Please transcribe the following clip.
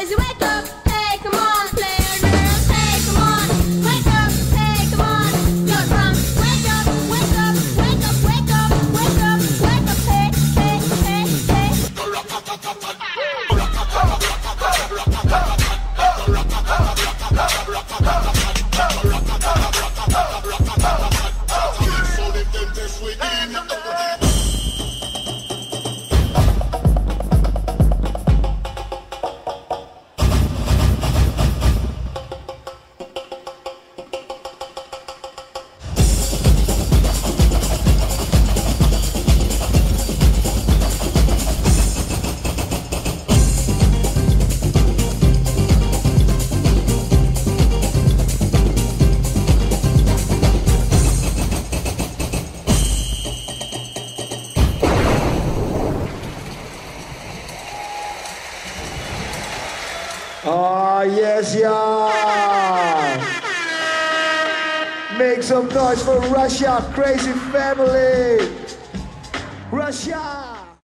Is it? Oh, yes, yeah. Make some noise for Russia, crazy family. Russia.